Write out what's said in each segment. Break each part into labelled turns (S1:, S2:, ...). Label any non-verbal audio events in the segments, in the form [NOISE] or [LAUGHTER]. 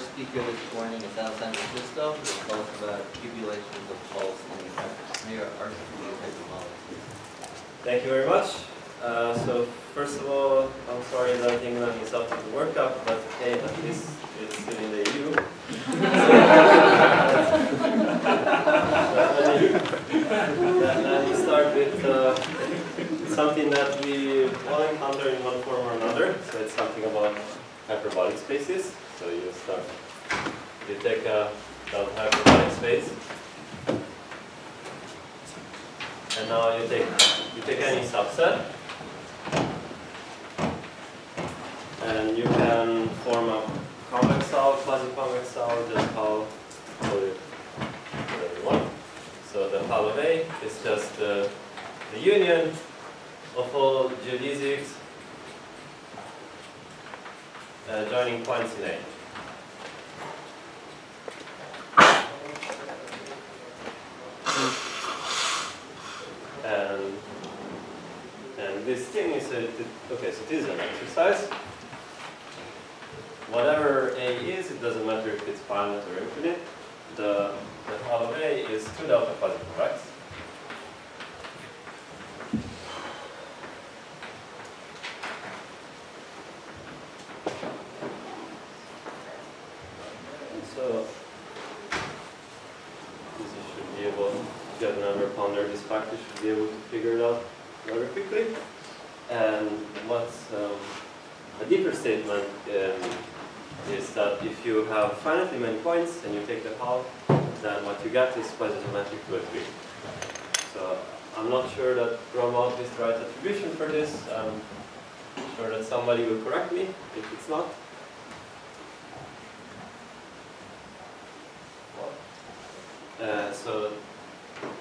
S1: first speaker this morning is Alessandro Sisto, who will us about cubulations of and effects. Mayor Arthur?
S2: Thank you very much. Uh, so first of all, I'm sorry that England is after the World Cup, but hey, at least it's still in the EU. Let me start with uh, something that we all encounter in one form or another. So it's something about hyperbolic spaces. So you start, you take a that hyperbolic space, and now you take you take any subset, and you can form a convex cell, quasi-convex cell, just whatever you want. So the hull of A is just uh, the union of all geodesics uh, joining points in A. And and this thing is a, okay, so this is an exercise. Whatever A is, it doesn't matter if it's finite or infinite. The, the of A is 2 delta quasi-convex. So, this you should be able, if you have never pondered this fact, you should be able to figure it out very quickly. And what's um, a deeper statement um, is that if you have finitely many points and you take the hull, then what you get is quasi-isometric to a tree. So I'm not sure that Gromov is the right attribution for this. I'm sure that somebody will correct me if it's not. Uh, so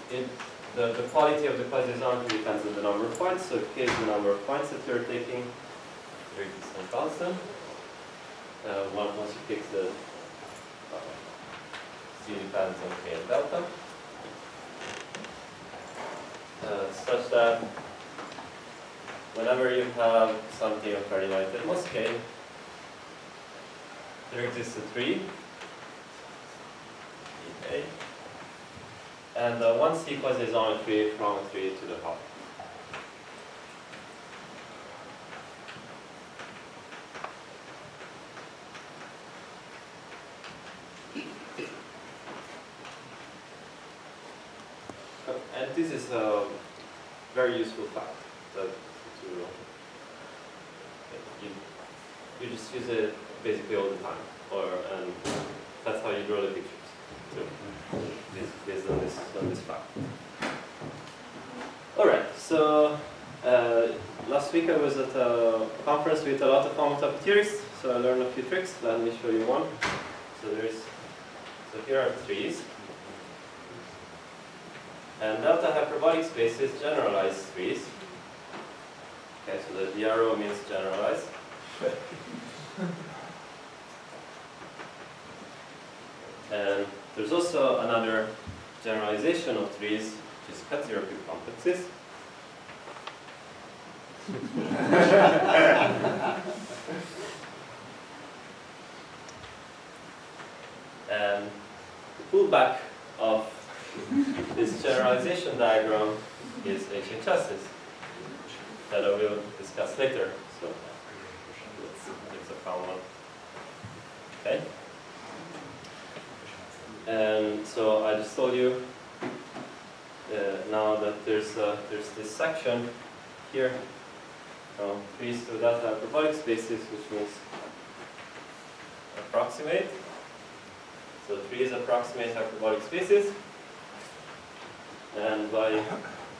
S2: it, the, the quality of the quasi-isometry depends on the number of points. So k is the number of points that you're taking, here it is some constant. Uh, once you pick the uh, c depends on k and delta. Uh, such that whenever you have something of at most k, there exists a tree A. And uh, one sequence is on a tree from a tree to the top. Uh, And this is a very useful fact that to, you, you just use it basically all the time, or and that's how you draw the pictures. So this based on this on this fact. All right. So uh, last week I was at a conference with a lot of homotype theorists, so I Let me show you one. So there's so here are trees. And delta hyperbolic spaces generalize trees. Okay, so the DRO means generalize. [LAUGHS] and there's also another generalization of trees, which is cube complexes. [LAUGHS] and the pullback of this generalization diagram is HHS's that I will discuss later. So it's, a fun one. Okay. And so I just told you uh, now that there's uh, there's this section here from trees to delta hyperbolic spaces, which means approximate. So trees approximate hyperbolic spaces. And by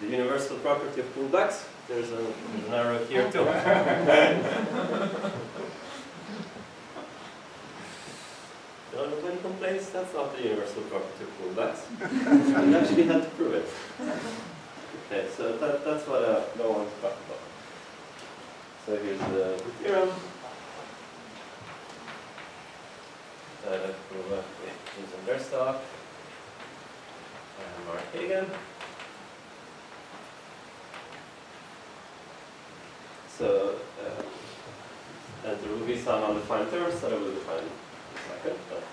S2: the universal property of pullbacks, there's an, arrow here too. [LAUGHS] No, nobody complains, that's not the universal property of pullbacks. you actually had to prove it. Okay, so that, that's what uh, no one's talked about. So here's the, the theorem. That I prove using their and Mark Hagen. So, uh, and there will be some undefined terms that I will define in a second. But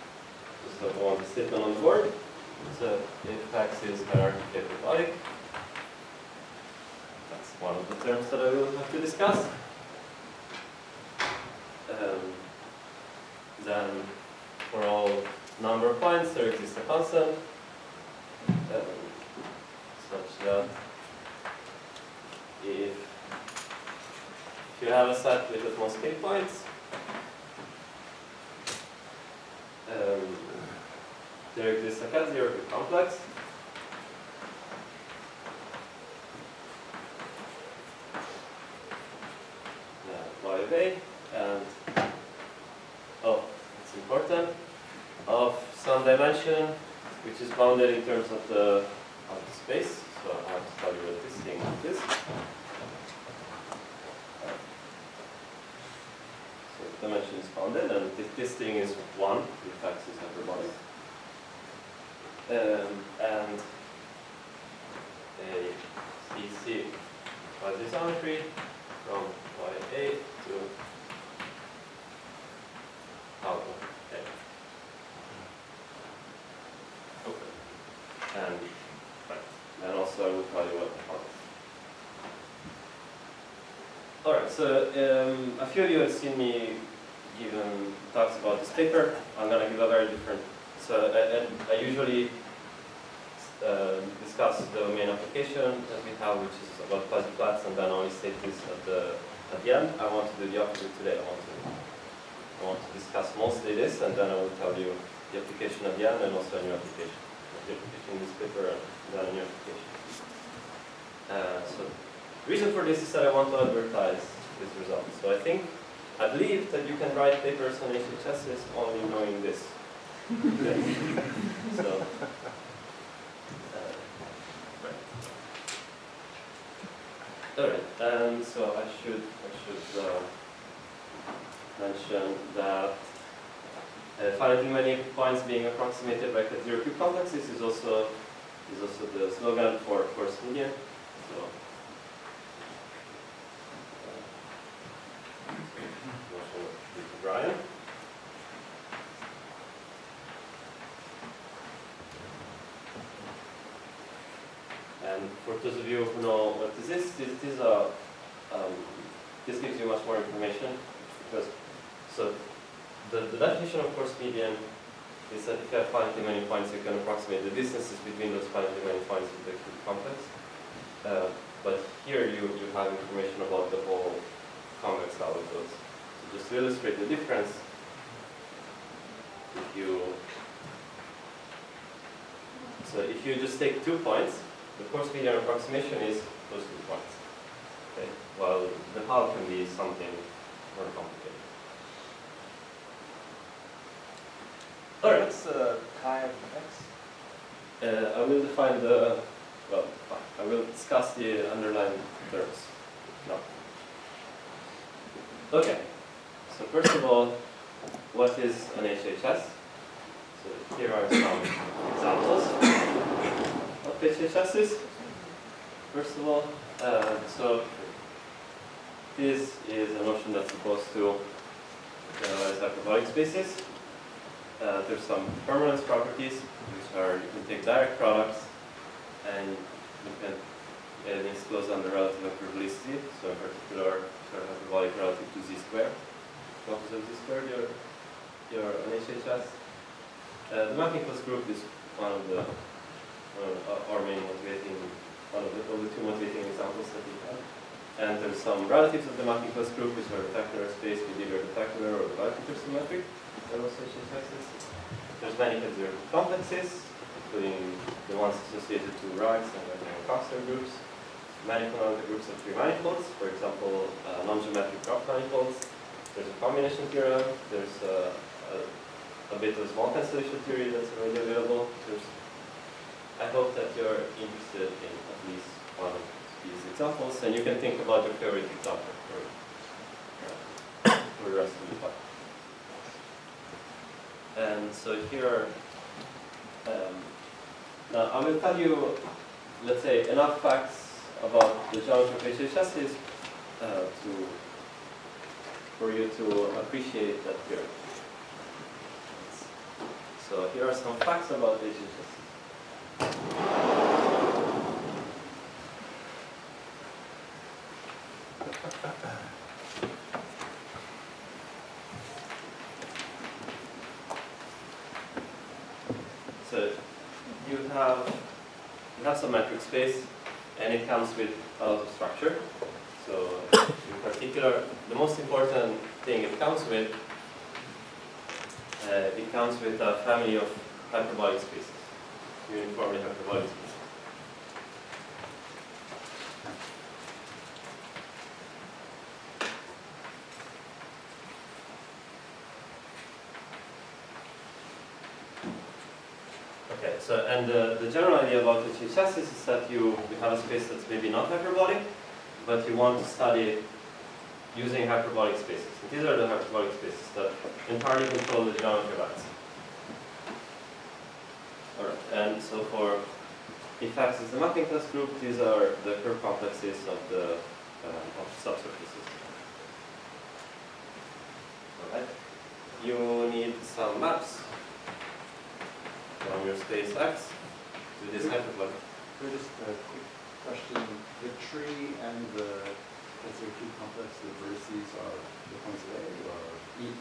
S2: so I want the statement on the board. So if X is hierarchically hyperbolic, that's one of the terms that I will have to discuss. Um, then for all number of points, there exists a constant. Um, such that if if you have a set with at most k points, um, there exists a Cat-zero complex. Uh, y a and oh, it's important of some dimension which is bounded in terms of the of the space. So I have to tell you what this thing is. So the dimension is bounded, and this, this thing is one. If x is hyperbolic, um, and a CC quasi-isometry from YA to out of A. Okay. And right. And also I will tell you what the font is. Alright, so um, a few of you have seen me given talks about this paper. I'm gonna give a very different so I, I, usually uh, discuss the main application that we have, which is about quasiflats, and then only state this at the at the end. I want to do the opposite today. I want to I want to discuss mostly this, and then I will tell you the application at the end, and also a new application. The application in this paper, and then a new application. Uh, so the reason for this is that I want to advertise this result. So I think I believe that you can write papers on HHSs only knowing this. [LAUGHS] So, uh, right. All right, and so I should I should uh, mention that uh, finding many points being approximated by zero cube complexes is also is also the slogan for coarse median. So. uh, motion to Brian. And for those of you who know what this is, this, this um, this gives you much more information because so the, the definition of coarse median is that if you have finitely many points, you can approximate the distances between those finitely many points in the cube complex. Uh, but here you, you have information about the whole convex goes. So just to illustrate the difference, if you so if you just take two points, the coarse median approximation is those two points. Okay? While the hull can be something more complicated. Alright.
S3: What's uh, chi of x?
S2: Uh, I will define the, well, fine. I will discuss the underlying terms. No. Okay. So first of all, what is an HHS? So here are some examples of HHSs. First of all, uh, so this is a notion that's supposed to generalize hyperbolic spaces. Uh, there's some permanence properties, which are you can take direct products and you can uh, disclose under relative hyperbolicity. So in particular, sort of hyperbolic relative to z squared. Opposite of z squared, your your an HHS. Uh, the mapping class group is one of the uh, our main motivating one of the, of the two motivating examples that we have. And there's some relatives of the mapping class group, which are Teichmüller space with either rectangular or the bicular symmetric. There are HHSs. There's many zero complexes, including the ones associated to Rice and Wagner Coxeter groups. Many canonical groups of three manifolds, for example, uh, non-geometric graph manifolds. There's a combination theorem. There's a, a, a bit of small cancellation theory that's already available. There's, I hope that you're interested in at least one of these examples, and you can think about your favorite example for, uh, for the rest of the talk. And so here, um, now I will tell you, let's say, enough facts about the geometry of HHSs uh, to, for you to appreciate that theory. So here are some facts about HHS. So you have you have some metric space, and it comes with a lot of structure. So [COUGHS] in particular, the most important thing it comes with, uh, it comes with a family of hyperbolic spaces, uniformly hyperbolic spaces. Okay, so and uh, the general idea about the is that you, you have a space that's maybe not hyperbolic, but you want to study using hyperbolic spaces. And these are the hyperbolic spaces that entirely control the geometry of X. Alright, and so for if X the mapping class group, these are the curve complexes of the um, of subsurfaces. Alright, you need some maps from your space X to this hyperbolic.
S3: For just a quick question, the tree and the SAQ complex, the vertices are the points of A or?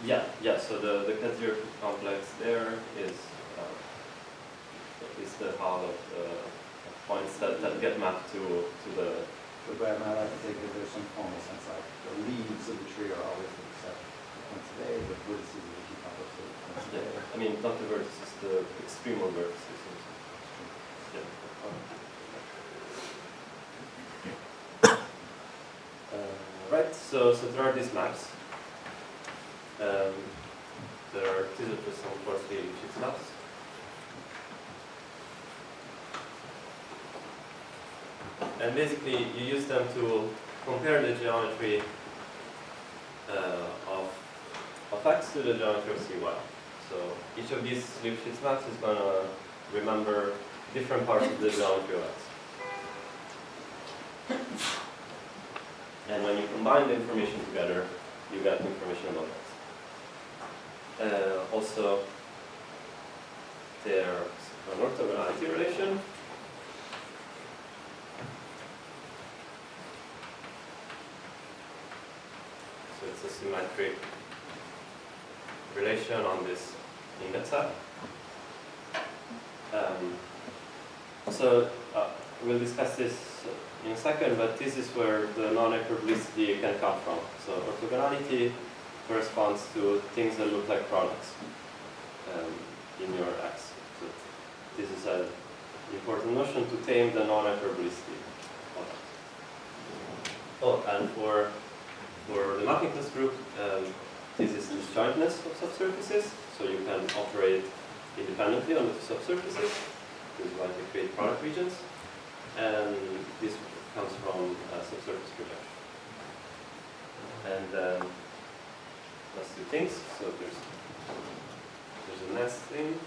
S2: Yeah, yeah, so the, the zero complex there is, uh, is the hull of the points that, that get mapped to, to the,
S3: But by am I take that there's some formal sense like the leaves of the tree are always the set points of A, the vertices of the key complex are the points of A?
S2: yeah, I mean, not the vertices, the extremal vertices. Uh, right, so, so there are these maps. Um, there are, these are some coarsely sheet maps. And basically, you use them to compare the geometry uh, of, of x to the geometry of cy. So each of these Lipschitz maps is going to remember different parts of the geometry x. And when you combine the information together, you get information about that. Uh, also, there's an orthogonality relation. So it's a symmetric relation on this index. Um, so uh, we'll discuss this in a second, but this is where the non-hyperbolicity can come from. So orthogonality corresponds to things that look like products um, in your X. So this is an important notion to tame the non-hyperbolicity. Oh, and for for the mapping class group, um, this is disjointness of subsurfaces, so you can operate independently on the subsurfaces to like create product regions, and this comes from uh, subsurface projection. And um, let's do things. So there's there's a nesting,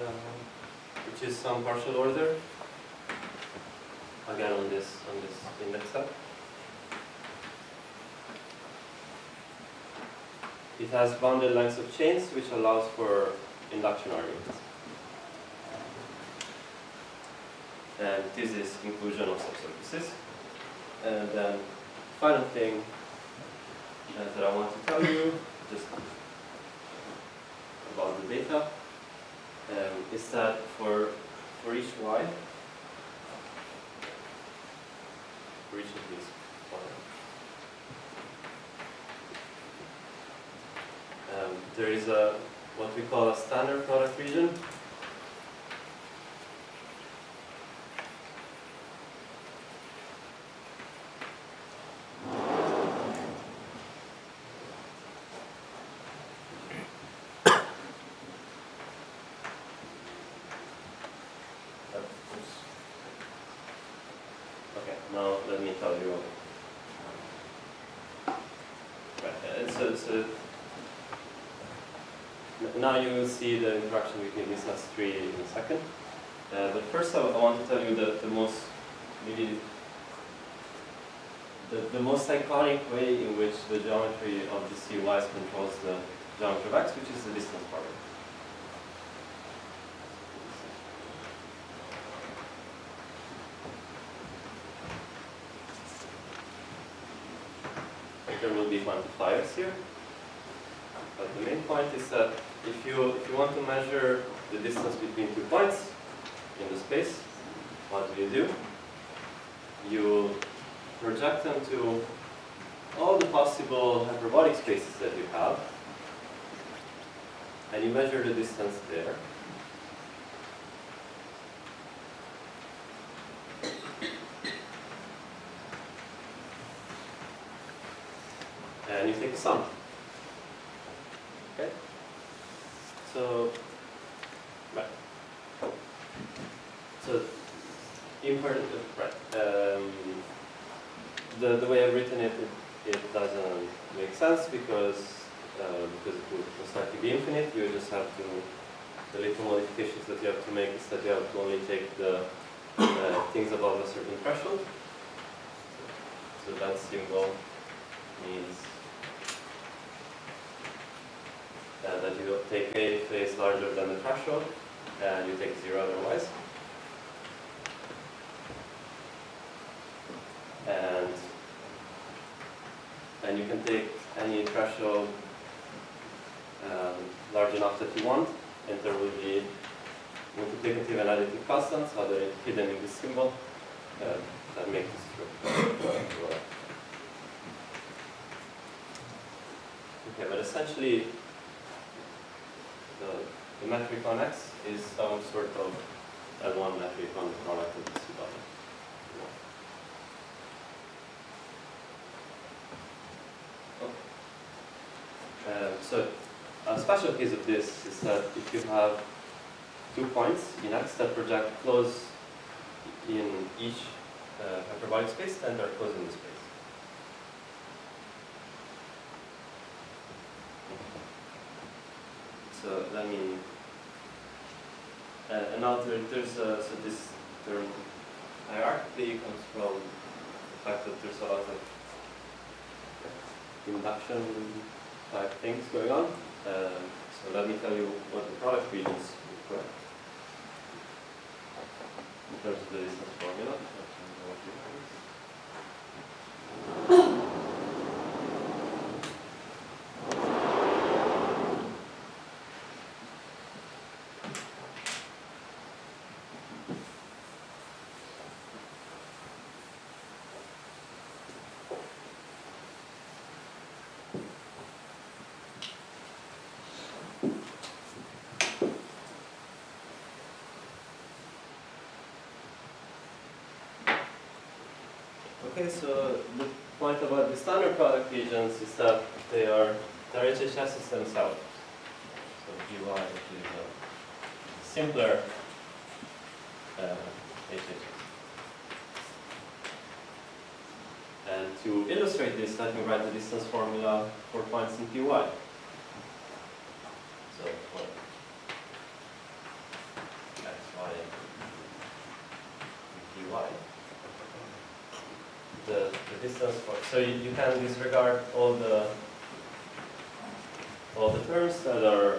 S2: um, which is some partial order. Again on this on this index set. It has bounded lengths of chains, which allows for induction arguments. And this is inclusion of subsurfaces. And then final thing uh, that I want to tell you, just about the data, um, is that for for each y, for each of these um, there is a what we call a standard product region. Okay, now let me tell you. Right, uh, so, so N- Now you will see the interaction between these last three in a second. Uh, but first I, I want to tell you that the most, maybe the, the most iconic way in which the geometry of the CUIs controls the geometry of x, which is the distance formula. There will be quantifiers here. But the main point is that if you, if you want to measure the distance between two points in the space, what do you do? You project them to all the possible hyperbolic spaces that you have, and you measure the distance there. And you take a sum. Okay? So, right. So, import, right. Um, the, the way I've written it, it, it doesn't make sense because, uh, because it would most likely be infinite. You just have to, the little modifications that you have to make is that you have to only take the uh, things above a certain threshold. So that symbol means uh, that you take A is larger than the threshold, and you take zero otherwise. And and you can take any threshold um, large enough that you want, and there will be multiplicative additive constants, how they're hidden in this symbol, uh, that make this true. okay, but essentially, the, the metric on x is some sort of L1 metric on the product of the two dollars. Um, so a special case of this is that if you have two points in x that project close in each uh, hyperbolic space, then they're closed in the space. So I mean, uh, and there's uh, so this term hierarchy comes from the fact that there's a lot of induction type things going on. Um, so let me tell you what the product like in terms of the distance formula. Okay, so the point about the standard product regions is that they are they're HHSs themselves. So GY is a simpler uh, HHS. And to illustrate this, let me write the distance formula for points in PY. So what? X, Y, and PY the, the distance for, so you, you can disregard all the all the terms that are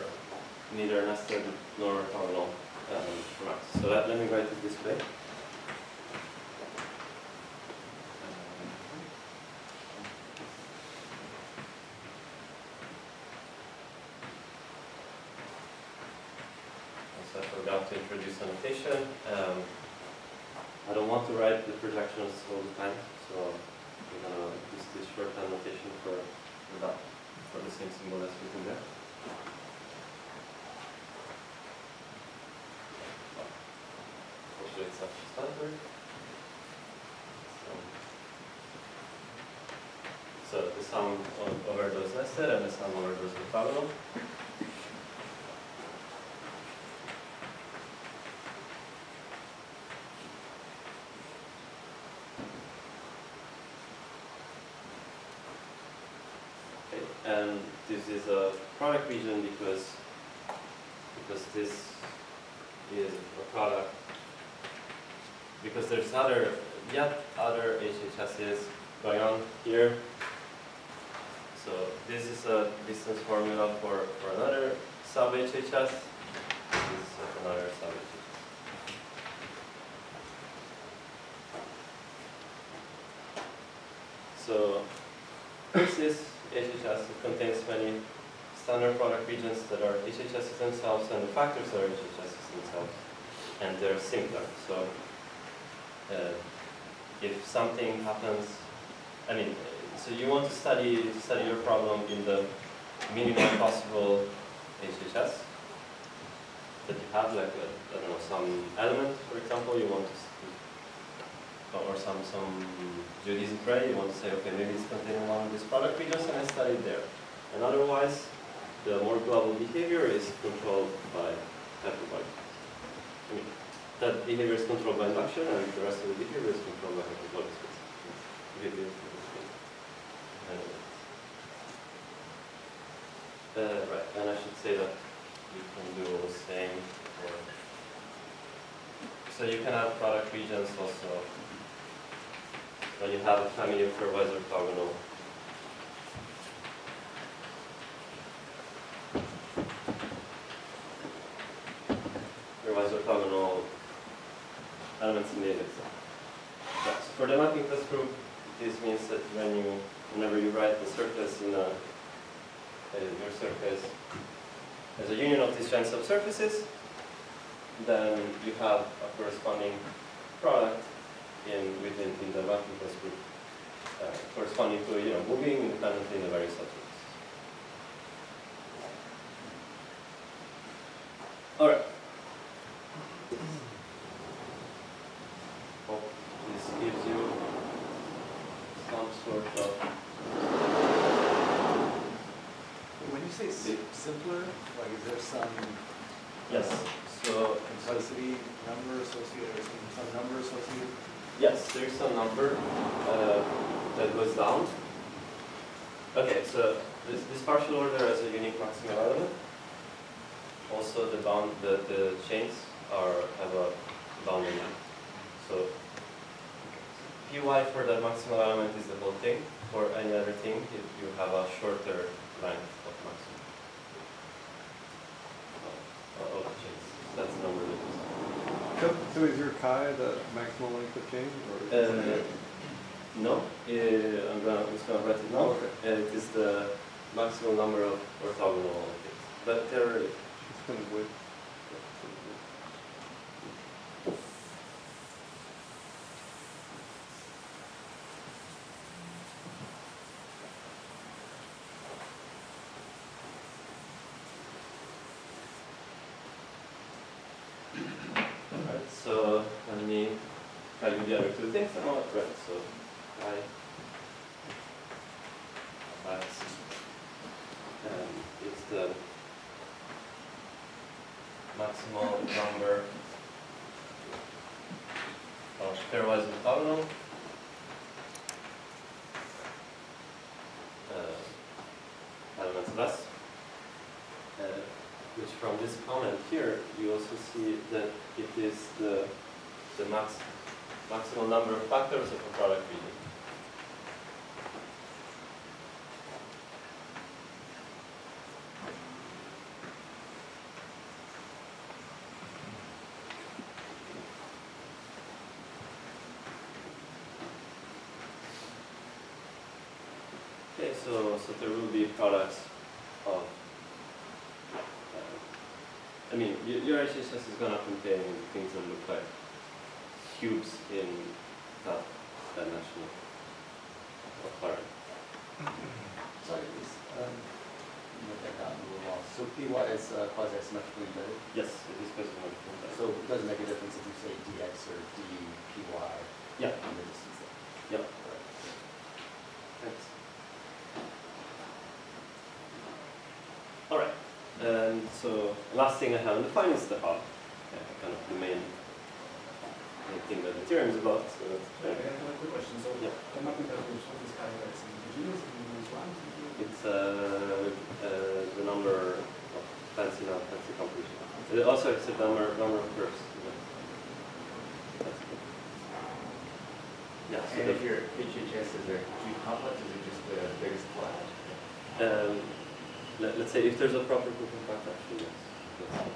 S2: neither nested nor orthogonal um. So let, let me write it this way. So I forgot to introduce a notation. Um, I don't want to write the projections all the time, so I'm gonna use this short annotation for, for that, for the same symbol that's written there. Actually, it's not standard. So, so the sum o- over nested and the sum over those orthogonal. Okay, and this is a product region because because this is a product because there's other yet other HHSs going on here. A distance formula for, for another sub HHS. This is another sub HHS. So this is HHS. Contains many standard product regions that are HHSs themselves and the factors that are HHSs themselves. And they're similar. So uh, if something happens, I mean, so you want to study study your problem in the minimum possible HHS that you have, like a, I don't know, some element, for example, you want to, or some some geodesic you want to say, okay, maybe it's containing one of these product regions, and I study it there. And otherwise, the more global behavior is controlled by everybody. I mean, that behavior is controlled by induction, and the rest of the behavior is controlled by hyperbolic space. Behavior is controlled by- Anyway. Uh, right, and I should say that you can do all the same for, so you can have product regions also when you have a family of pairwise orthogonal. Pairwise orthogonal elements in the. Yeah, so for the mapping class group, this means that when you, whenever you write the surface in a, uh, your surface as a union of these giant subsurfaces, then you have a corresponding product in within in the class group uh, corresponding to you know moving independently in the various subsurfaces. All right. Hope this gives you some sort of
S3: When you say sim- simpler, like is there some
S2: yes. So
S3: complexity number associated, or some, some number associated?
S2: Yes, there's some number uh, that down. Okay, so this, this partial order has a unique maximal element. Also, the bound the, the chains are have a boundary length. So py for the maximal element is the whole thing. For any other thing, if you have a shorter length of maximum of, of the chains, that's the number that.
S4: So, so is your chi the maximal length of change, or? is
S2: Uh,
S4: it-
S2: No, uh, I'm gonna, just gonna write it now.
S4: Okay.
S2: Uh, it is the maximum number of orthogonal things. But there,
S4: It's kind of weird.
S2: alright, so let me tell you the other two things and I'll write. So I, that's, um, it's the maximal number of pairwise orthogonal uh, elements of S. Uh, which from this comment here, you also see that it is the, the max, maximum number of factors of a product region. Okay, so, so there will be products of uh, I mean, y- your HHS is gonna contain things that look like cubes in that dimension of current.
S3: Sorry, please. Um, note that down a little more. So PY is uh, quasi-isometrically embedded,
S2: Yes, it is specified.
S3: so it doesn't make a difference if you say dx or dpy
S2: Yeah,
S3: in the distance there.
S2: yeah,
S3: Correct.
S2: thanks. All right, and so last thing I have is the hub, uh, kind of the main, main thing that the theorem is about. So
S5: I have a quick question. So,
S2: Yeah.
S5: the mapping class group, what is categorized in continuous, continuous one.
S2: It's uh, uh, the number of fancy not fancy completion. It also it's a number number of curves. Yeah. So
S6: And if
S2: the,
S6: your HHS is a cube complex, is it just the biggest flat?
S2: Um, let, let's say if there's a proper group impact action, yes. yes.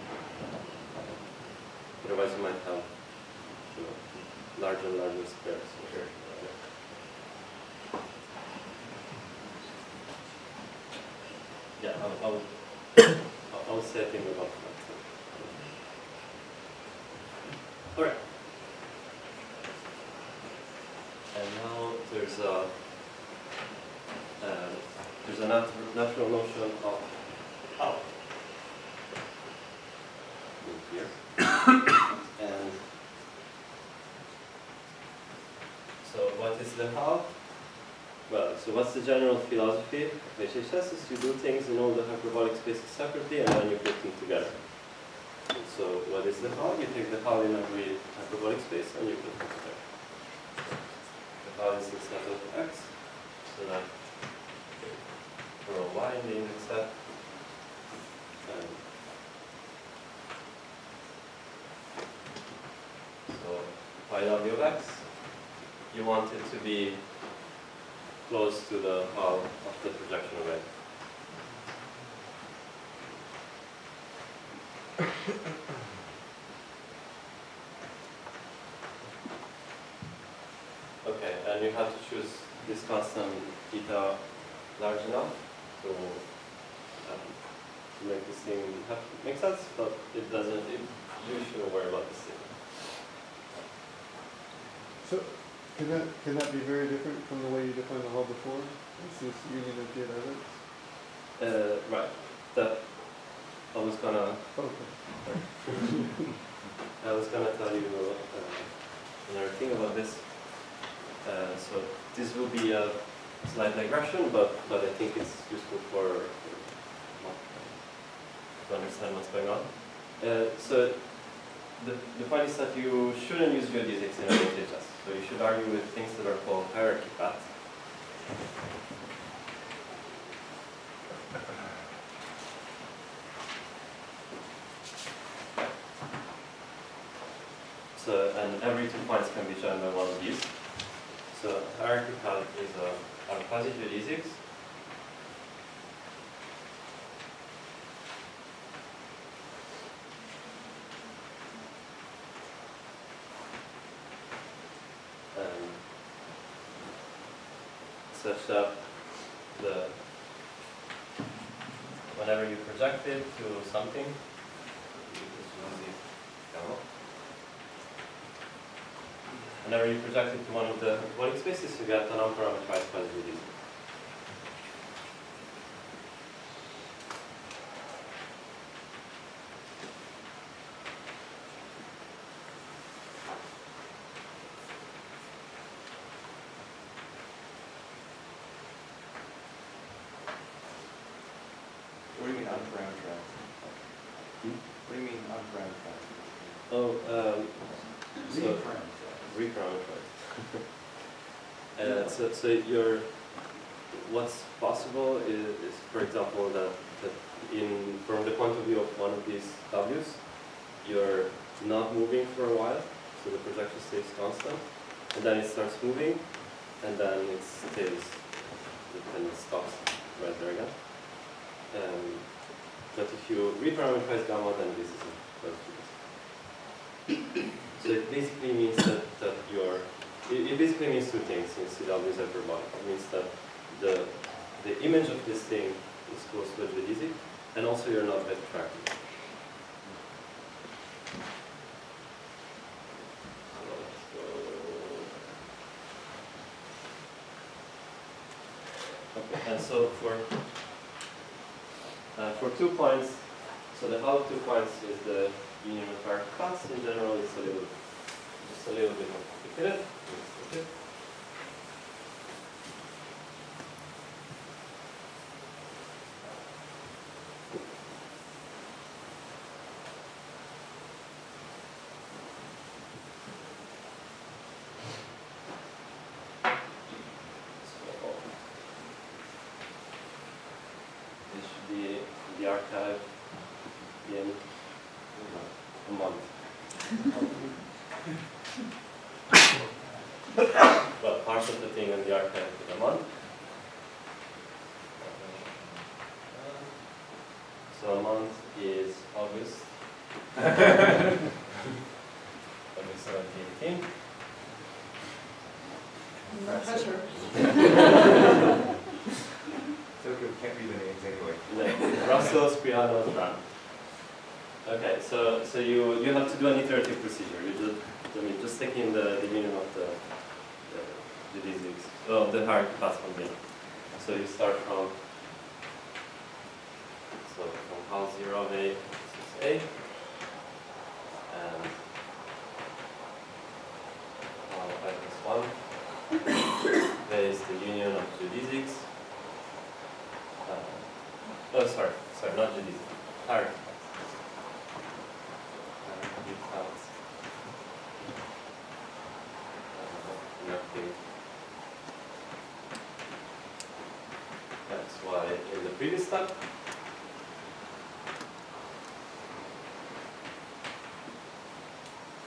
S2: Otherwise, you might have you know, larger and larger squares.
S1: Sure.
S2: Yeah, I, I would, I- I would say I think about that. All right. And now there's a uh, there's a nat- natural notion of hull. In here. and so what is the hull? Well, so what's the general philosophy of HHS is you do things in all the hyperbolic spaces separately and then you put them together. So what is the hull? You take the hull in every hyperbolic space and you put them together. The how is set of x, so that for a y in the index set. And so phi w of x, you want it to be close to the hull of the projection array. Okay, and you have to choose this constant theta large enough to, um, to make this thing have, make sense, but it doesn't, it, you shouldn't worry about this thing.
S4: So, can that, can that be very different from the way you defined the hull before? It's this union of geodesics?
S2: Uh, right, that, I was gonna
S4: Okay.
S2: I was gonna tell you uh, another thing about this. Uh, so this will be a slight digression, but but I think it's useful for uh, to understand what's going on. Uh, so the the point is that you shouldn't use geodesics in a HHS. So you should argue with things that are called hierarchy paths. So, and every two points can be joined by one of these. So hierarchy path is a, a passage it to something, use. Whenever you project it to one of the voting spaces, you get an unparameterized quasi-geodesic.
S3: Unparameterized? What do you mean unparameterized?
S2: Oh, um, so
S3: Reparameterized.
S2: uh, so, so your what's possible is, is, for example, that, that in from the point of view of one of these W's, you're not moving for a while, so the projection stays constant, and then it starts moving, and then it stays, it stops right there again. Um, but if you reparameterize gamma, then this is a quasi So it basically means that, that you're, it, it basically means two things in CW is. It means that the, the image of this thing is close to geodesic, and also you're not backtracking. So. Okay, and so for uh, for two points, so the hull two points is the union of our paths. In general, it's a little, just a little bit more complicated. Okay. So, this should be in the arXiv in a month. well, parts of the thing in the arXiv in a month. So a month is August. August 17, 18.
S6: No pressure.
S7: So can't read the names anyway.
S2: Russell. Okay, so so you you have to do an iterative procedure. You just I mean just taking the, union of the the, the the hierarchy oh, path from being. So you start from so from hull zero of A six A and hull five plus one. There is the union of two disease. Uh, oh, sorry, sorry, not GDZ. Hierarchy paths. Hierarchy paths. Uh, nothing. That's why in the previous step,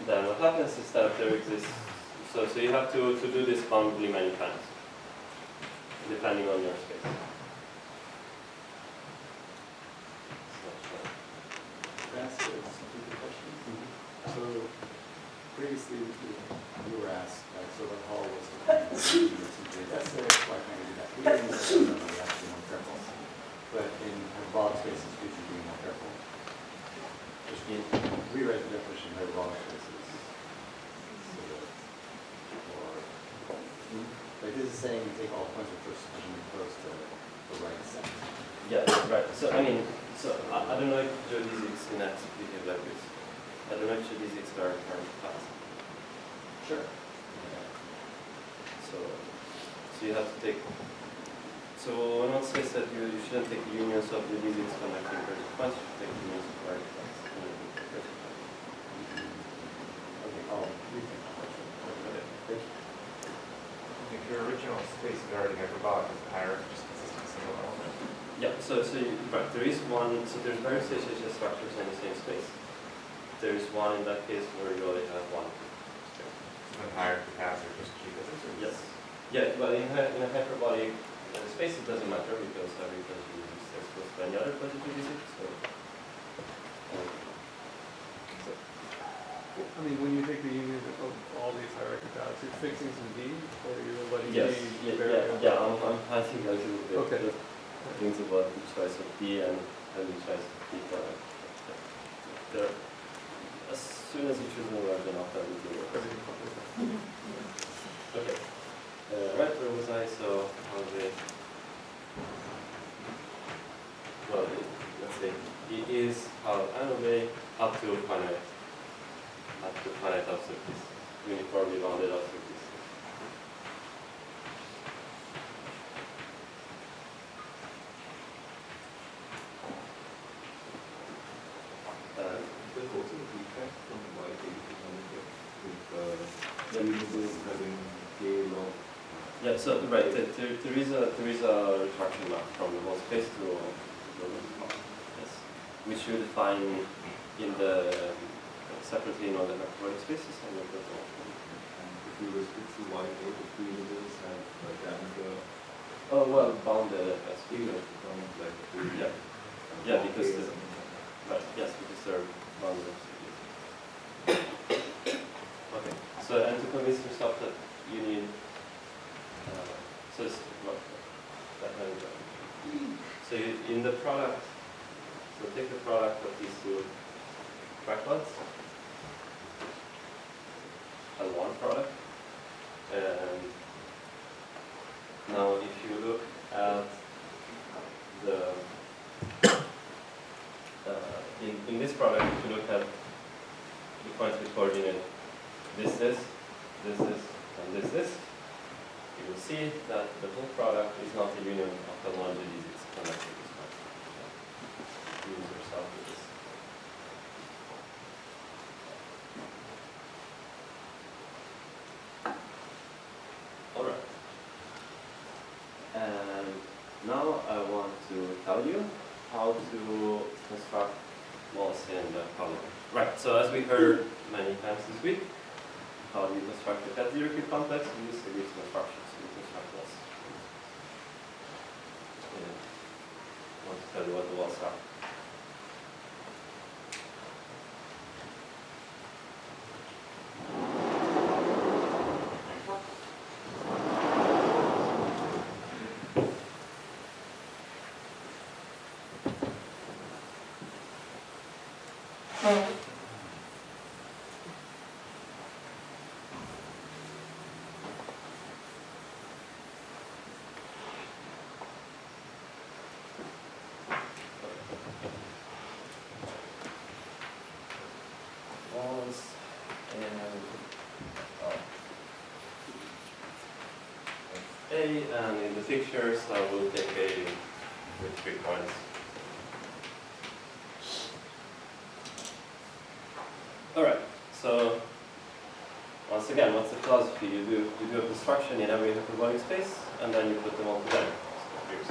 S2: then what happens is that there exists, so, so you have to, to do this boundary many times, depending on your space. So,
S3: Can I ask you some stupid questions? So previously, you you were asked, like, so the hull was defined as a unit, simply, that's it, why can't we do that here? And you said, no, no, we have to be more careful. But in hyperbolic spaces, could you be more careful? Just rewrite the definition of hyperbolic spaces. So that- Or, like, this is saying you take all points of first division close to the right set.
S2: Yeah, right. So I mean, so I, I don't know if geodesics in X behave like this. I don't know if geodesics are are fast.
S3: Sure.
S2: So, so you have to take. So one says that you, you shouldn't take unions of the geodesics connecting vertical points, you should take unions of vertical points.
S3: Okay, I'll rethink that question.
S2: Okay.
S3: Thank you.
S7: If your original space is already hyperbolic, is the hierarchy just a single element?
S2: Yeah, so, so you, right, there is one, so there's various HHS structures in the same space. There is one in that case where you only have one.
S7: So paths are just or?
S2: Yes. Yeah, but in a, in a hyperbolic uh, space it doesn't matter because every positive is exposed to any other positive visit, so.
S4: I mean, when you take the union of all these hierarchy paths, you're fixing some D, or you're letting D
S2: Yes, yeah,
S4: vary?
S2: yeah, yeah, I'm, I'm passing a little bit.
S4: Okay.
S2: the Things about the choice of D and, and the choice of D. There, as soon as you choose one large enough, that will do it.
S4: Everything.
S2: Okay. Right, where was I? So, how the well, let's say it is how anyway up to finite, up to finite observations, uniformly bounded observations. Uh,
S8: There's also a feedback from why they with uh, the universe having K log.
S2: Yeah, so right, there, there there is a there is a retraction map from the whole space to to the yes, which you define in the separately in all the hyperbolic spaces and in the
S8: And if you restrict to Y A, the two universe have a diameter
S2: Oh well, bounded uh, as
S8: K
S2: we
S8: log from like three.
S2: Yeah. Yeah, because the-
S8: something like that.
S2: Right, yes, because they're bounded. Okay, so and to convince yourself that you need, uh, so it's, well, that kind of, so you, in the product, so take the product of these two tripods, and one product, and now if you look at the uh, in, in this product, if you look at the points with coordinate this, this, this, this, and this, this, you will see that the whole product is not a union of the longitudes it's connected to this point. Use yourself with this. Alright. And now I want to tell you how to construct walls in the column. Right, so as we heard many times this week, how you construct a CAT(0) cube complex? We use series constructions to construct walls. Yeah. I want to tell you what the walls are. And oh. A and um, in the pictures I will take A with three points. Alright, so once again, what's the philosophy? You do you do a construction in every hyperbolic space and then you put them all together. So here's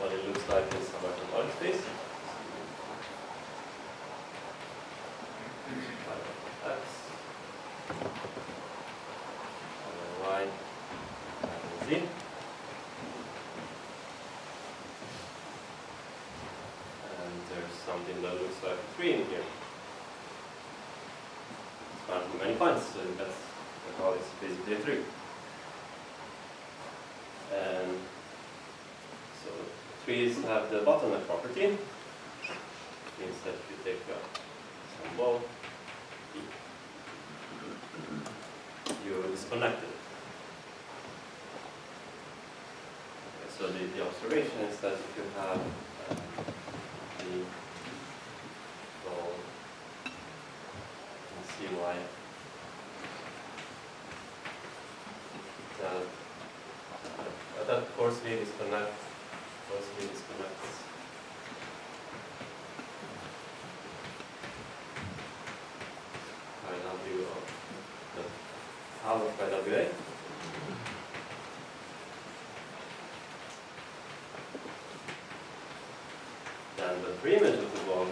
S2: what it looks like in some hyperbolic space. X, Y, and Z. And there's something that looks like a tree in here. It's found from many points, so that's I call it basically a tree. And so trees have the bottleneck property. Means that you take a, ball, you disconnect it. Okay, so the, the observation is that if you have uh, the ball in CY, that, uh, that coarsely disconnect, coarsely disconnects by W of the Then the pre-image of the ball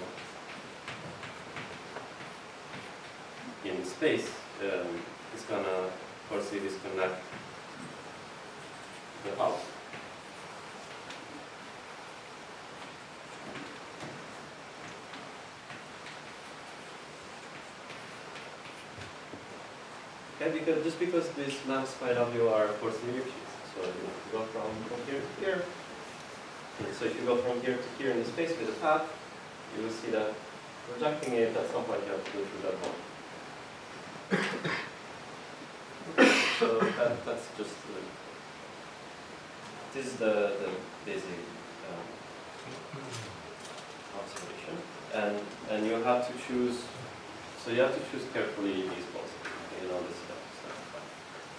S2: in space um, is gonna coarsely disconnect the house. Okay, because just because these maps W are linear sheets, so you go from, from here to here. And so if you go from here to here in the space with a path, you will see that projecting it at some point you have to go through that one. so that, that's just the, this is the, the basic um, observation, and and you have to choose. So you have to choose carefully these balls. You know this.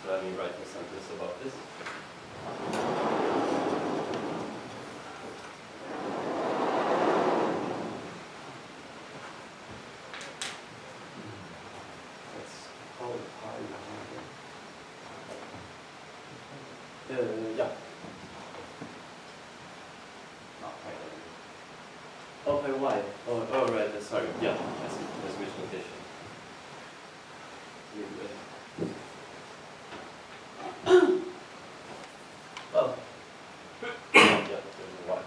S2: So, me write a sentence about this. Let's call it pi Uh, yeah.
S3: Not quite.
S2: Oh, by why? Oh, oh, right, uh, sorry. Yeah, I see. There's misnotation. Well, yeah, there's a why.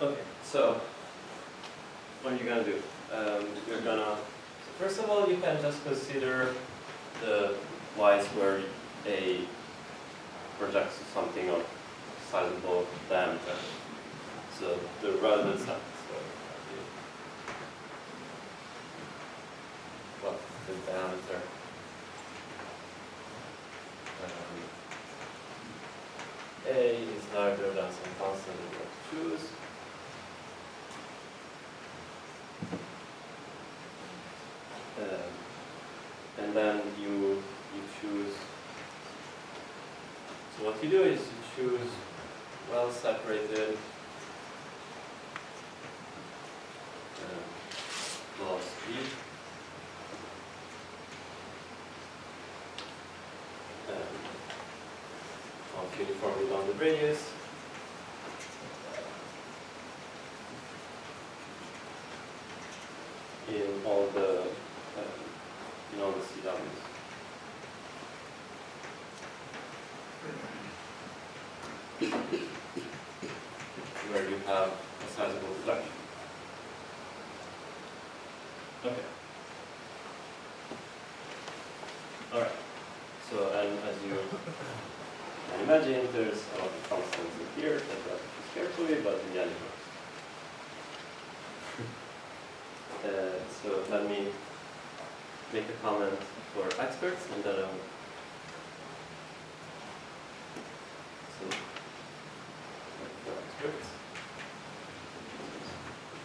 S2: Okay, so what are you gonna do? Um, you're gonna, so first of all, you can just consider the y's where a projects something of sizable diameter. So the relevant size. The diameter. Um, a is larger than some constant that you have to choose. Um, and then you you choose. So what you do is you choose well separated uh. Um, of uniformly bounded radius. in all the um, in all the CWs. have a sizable deflection. Okay. Alright, so and as you can imagine, there's a lot of constants in here that you have to choose carefully, but in the end it works. Uh, so let me make a comment for experts and then I'll so for experts.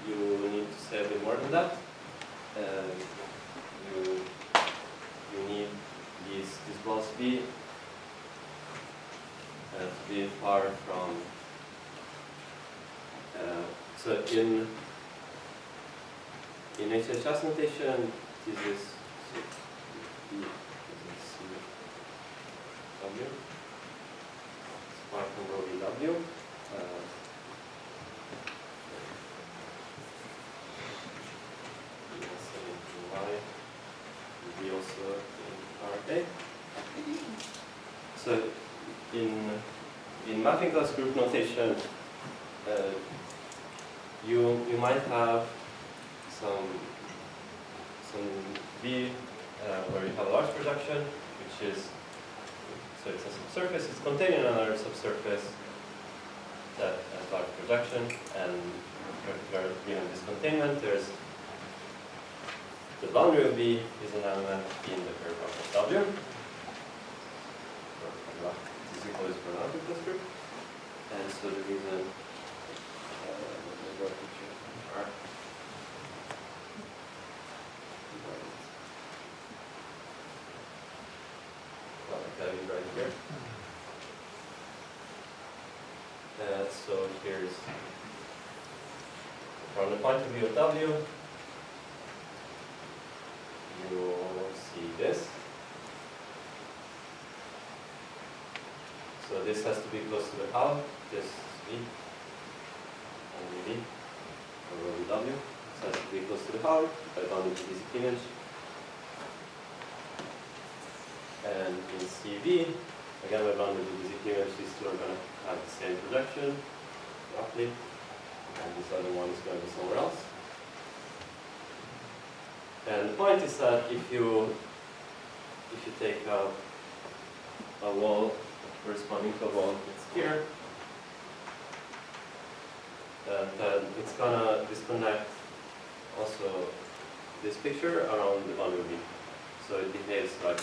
S2: You need to say a bit more than that. Uh, you you need these these balls to be uh, to be far from uh, so in HHS notation this is so B this is C W Spartan rho V W uh, we also in Y we also in RA so in in mapping class group notation uh, you you might have some some V uh, where you have a large projection, which is so it's a subsurface. It's containing another subsurface that has large projection, and particular given this containment, there's the boundary of V is an element in the curve of W. Or is equal is an so the reason. Uh, so here's from the point of view of W, you see this. So this has to be close to the hull, is V, and V, or W. This has to be close to the hull, by bounded the basic image. And in CV, again, by bounded the basic image, these two are going to have the same projection, roughly, and this other one is going to be somewhere else. And the point is that if you if you take a, a wall corresponding to a wall that's here, and then it's gonna disconnect also this picture around the boundary V. So it behaves like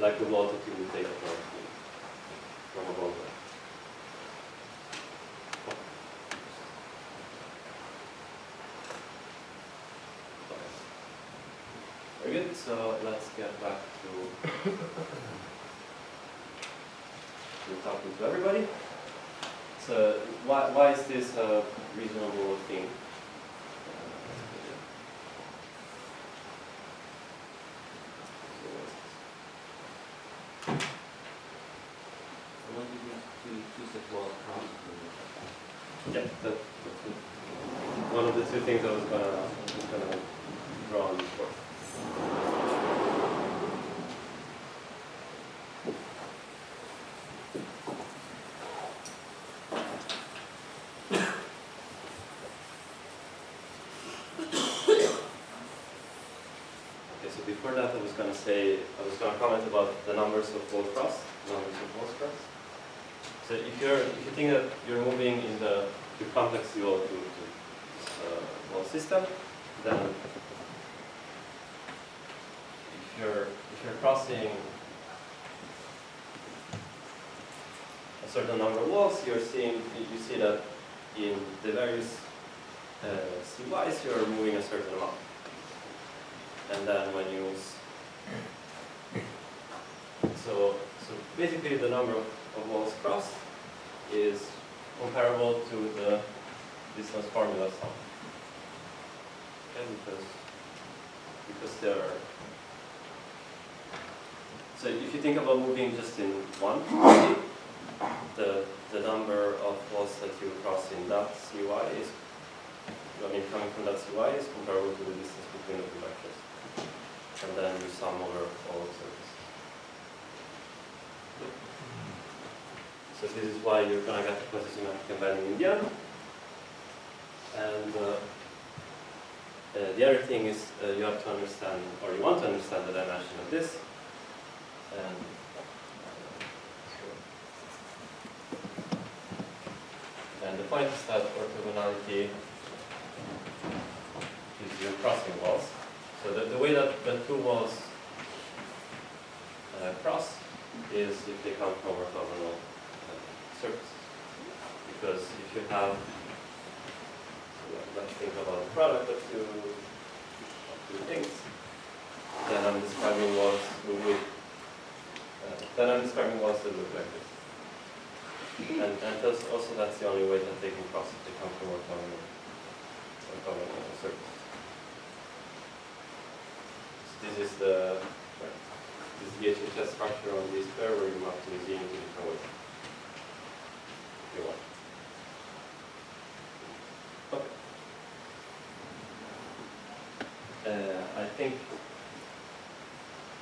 S2: like the that you would take from, from a wall. Very good, so let's get back to, [LAUGHS] to talking to everybody. So why, why is this a reasonable thing?
S1: I want you to choose a wall cross.
S2: Yeah, that, that's it. one of the two things I was gonna, was gonna draw on before. Okay, so before that, I was gonna say, I was gonna comment about the numbers of wall cross, numbers of wall cross. So if you're, if you think that you're moving in the, the complex dual to, to uh, system, then if you're, if you're crossing a certain number of walls, you're seeing, you you see that in the various uh, CYs, you're moving a certain amount. And then when you, so, so basically the number of, of walls crossed is comparable to the distance formula sum. Okay, because, because there are, so if you think about moving just in one, the, the number of walls that you cross in that CY is, I mean, coming from that CY is comparable to the distance between the two vectors. And then you sum over all. So this is why you're gonna get the quasi-isometric embedding in the end. And uh, uh, the other thing is uh, you have to understand, or you want to understand the dimension of this. And, and the point is that orthogonality is your crossing walls. So the, the way that the two walls uh, cross is if they come from orthogonal uh, surfaces. Because if you have, let's think about a product of two, of two things, then I'm describing walls with, uh, then I'm describing walls that look like this. And, and that's also that's the only way that they can cross if they come from orthogonal, orthogonal surfaces. This is the this is the structure on this where you into different ways. If you want. Okay. Uh, I think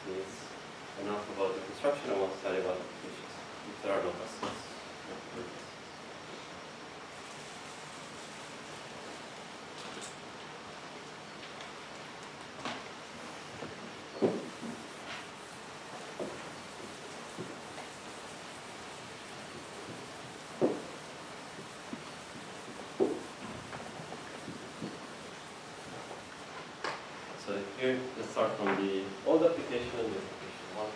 S2: it's enough about the construction. I want to tell you about the applications. If there are no questions. So here, let's start from the old application, the application one.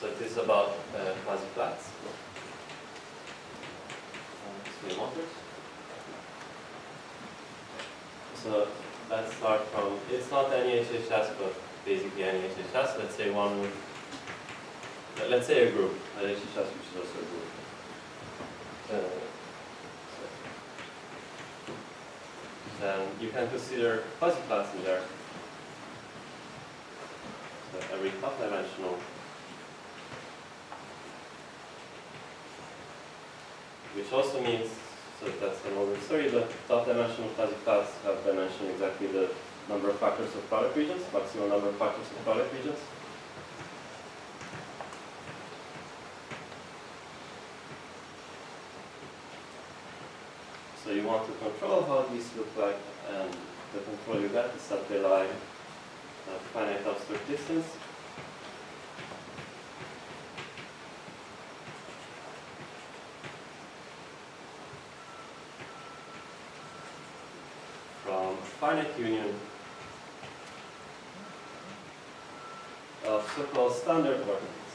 S2: So it is about uh, quasi flats. Uh, motors. So let's start from, it's not any HHS, but basically any HHS. Let's say one, let- let's say a group, an HHS which is also a group. Uh, then you can consider quasi-flats in there. So every half-dimensional which also means, so that's an story, but top-dimensional quasi-flats have dimension exactly the number of factors of product regions, maximum number of factors of product regions. So you want to control how these look like, the control you get is that they lie at finite observed distance. From finite union of so-called standard orthants.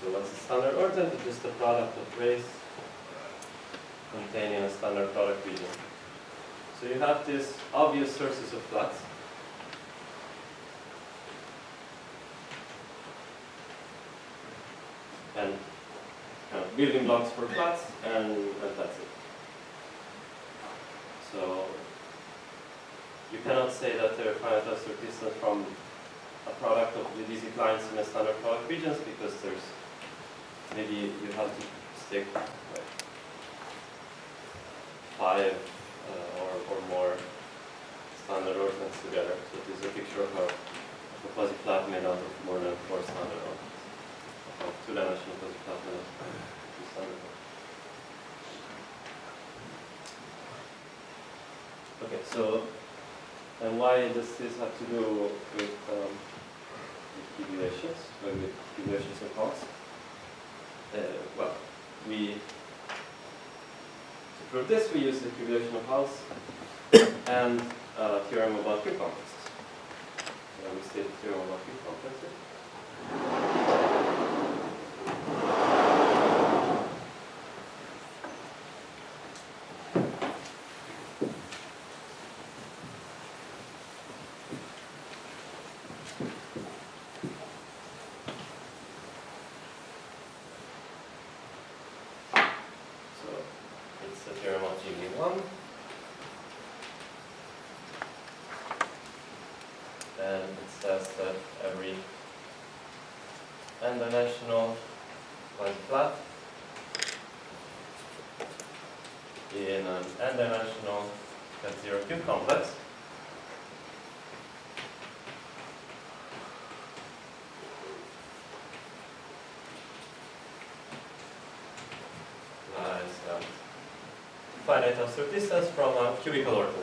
S2: So what's a standard orthant? It's just the product of rays product region. So you have these obvious sources of flux. And building blocks for flats, and, and that's it. So you cannot say that they're finite observed distance from a product of the DC lines in a standard product regions because there's maybe you have to stick like five uh, or, or more standard orthants together. So this is a picture of a, of a fuzzy flat made out of more than four standard orthants. Of two-dimensional fuzzy flat made out of two standard orthants. Okay, so and why does this have to do with um, with with deviations of cost? Uh, well, we, prove this, we use the cubulation uh, of hulls and a theorem about cube complexes. So me state the theorem about cube complexes. dimensional one flat in an n-dimensional zero cube complex. finite of distance from a cubical orthant.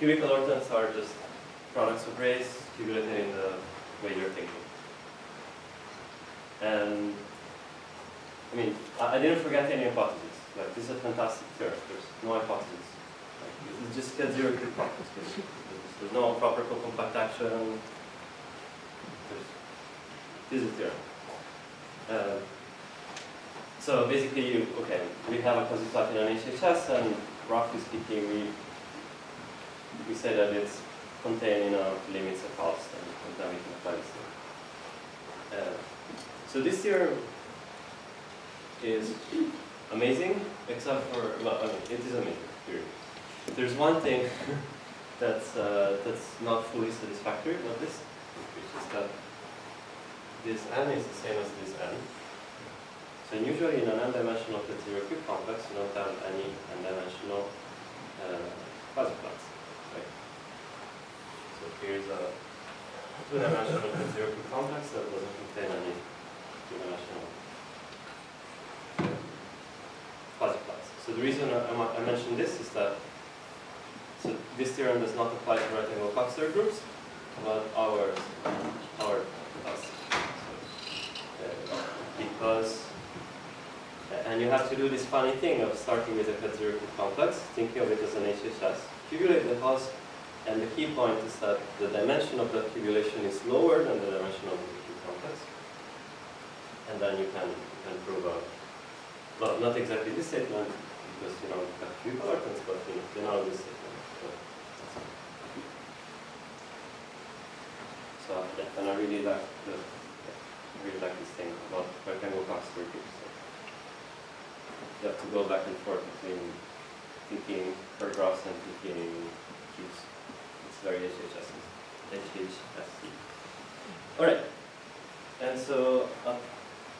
S2: So cubical are just products of rays cubulated in the way you're thinking. And I mean, I, I didn't forget any hypotheses. Like this is a fantastic theorem. There's no hypothesis. Like, you just a zero properties. basically. There's, there's no proper compact action. There's, this is a theorem. Uh, so basically, you, okay, we have a positive in an HHS, and roughly speaking, we we say that it's contained in a limits of halves, and, then we can apply. Uh, so this theorem is amazing, except for well, I mean, it is amazing. Period. There's one thing [LAUGHS] that's uh, that's not fully satisfactory about this, which is that this n is the same as this n. So usually in an n-dimensional cube complex, you don't have any n-dimensional uh, quasi-flats. So here's a two-dimensional cube complex that doesn't contain any two-dimensional quasi-flats. So the reason I, I mentioned this is that so this theorem does not apply to right-angle Coxeter groups, but ours, our. So, uh, because and you have to do this funny thing of starting with a cube complex, thinking of it as an HHS. Cubulate the Haas, and the key point is that the dimension of that cubulation is lower than the dimension of the cube complex. And then you can, you can prove a, well, not exactly this statement, because you know, you have cube orthants, but you know, you know this statement. So, yeah, and I really like the, I really like this thing about right-angle Coxeter groups. So you have to go back and forth between thinking per graphs and thinking cubes. It's very HHS. HHSC. Alright. And so a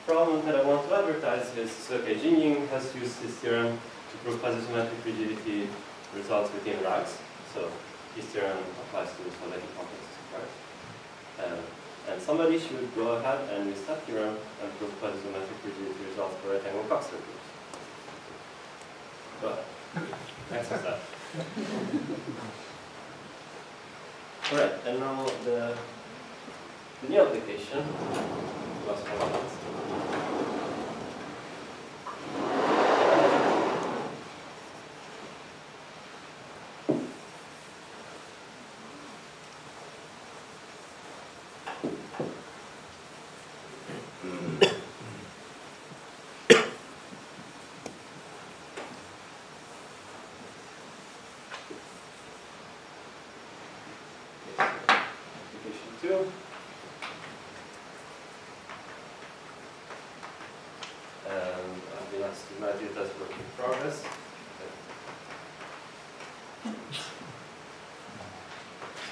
S2: problem that I want to advertise is, okay, Jingyin has used this theorem to prove quasi-isometric rigidity results within RAAGs. So his theorem applies to solidity complexes RAAGs. Um, and somebody should go ahead and use that theorem and prove quasi-isometric rigidity results for right-angle Coxeter groups. Go ahead. That. Alright, and now the, the new application. Last one minutes. Application two. And I've been asked to manage it as work in progress.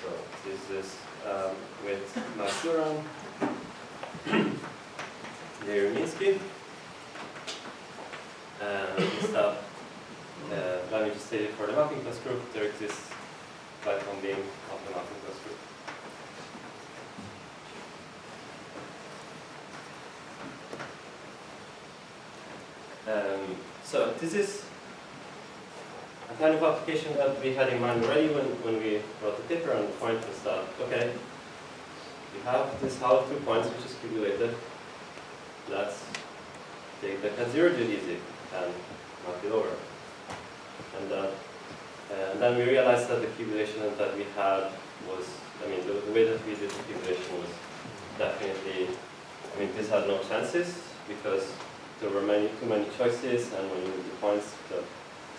S2: So this is um, with Masuran, Yair Minsky. Stuff, uh, let me just state it for the mapping class group, there exists platform being of the mapping class group. Um, so this is a kind of application that we had in mind already when, when we wrote the paper and the point was that, okay, we have this half two points which is cubulated. Let's take the CAT(0) geodesic and knock it over. And, uh, and then we realized that the cubulation that we had was, I mean, the, the way that we did the cubulation was definitely, I mean, this had no chances because there were many too many choices, and when you do points, the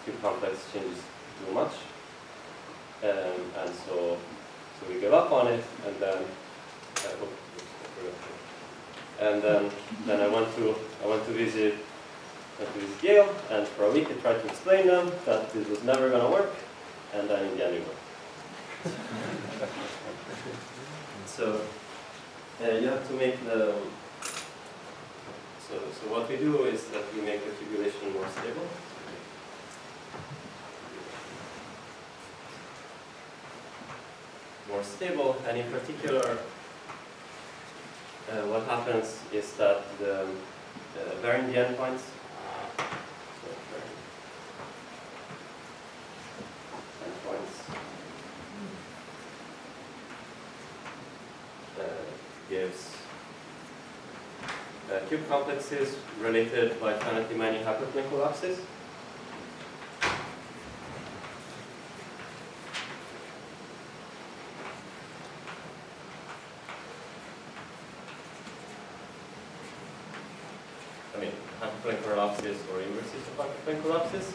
S2: cube complex changes too much. Um, and so, so we gave up on it, and then, uh, and then, then I went to I went to visit to Yale, and for a week I tried to explain them that this was never going to work, and then in the end it worked. So uh, you have to make the so, so what we do is that we make the cubulation more stable. More stable, and in particular, uh, what happens is that the uh, varying the endpoints. So, varying endpoints uh, gives uh, cube complexes related by finitely many hyperplane collapses. I mean, hyperplane collapses or inverses of hyperplane collapses.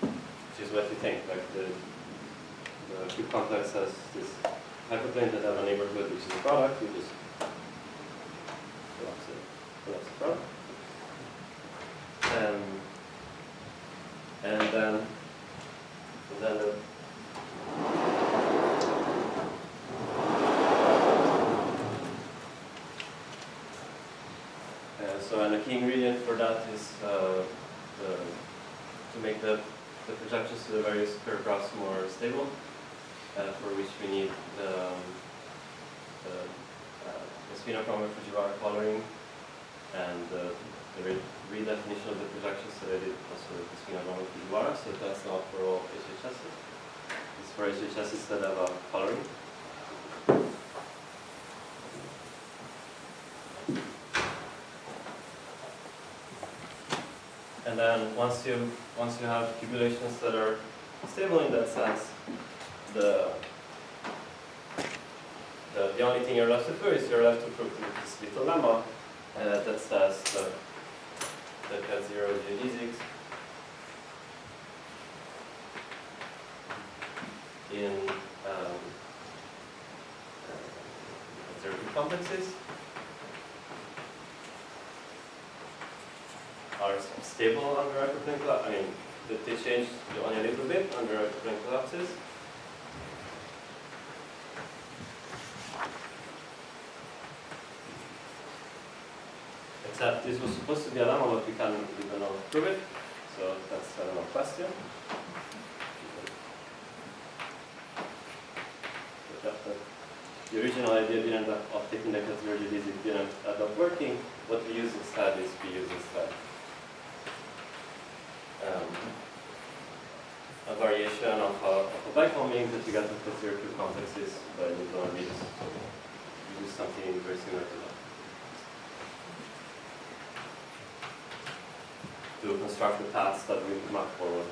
S2: Which is what you think, like the, the cube complex has this hyperplane that have a neighborhood which is a product, you just collapse it, collapse the product. Um, and then, and then the Uh, so, and a key ingredient for that is uh, the, to make the, the projections to the various curve graphs more stable, uh, for which we need the, um, the, uh, the Bestvina-Bromberg Fujiwara coloring and the, the re- redefinition of the projections that I did also with the Bestvina-Bromberg Fujiwara, so that's not for all HHSs. It's for That have a coloring. And then once you once you have cubulations that are stable in that sense, the the, the only thing you're left to do is you're left to prove this little lemma uh, that says that that zero geodesics in um, uh, zero two complexes are stable under hyperplane collapse. I mean, they change only a little bit under hyperplane collapses. Except this was supposed to be a lemma, but we can we cannot prove it. So that's another question. But that- that- The original idea didn't up of taking the category geodesic didn't end up working. What we use instead is we use instead um, a variation of a, of a that you get with the zero two complexes, but you don't use, you use something very similar to that. To construct the paths that we map forward